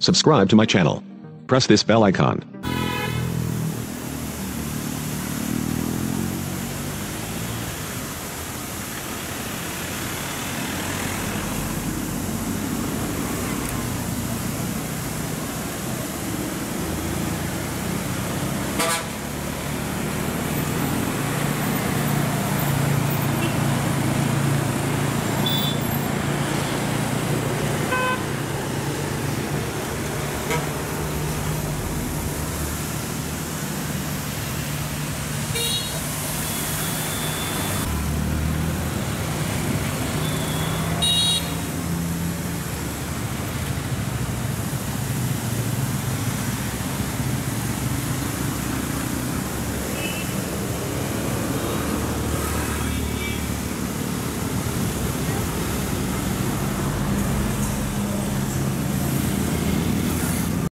Subscribe to my channel. Press this bell icon.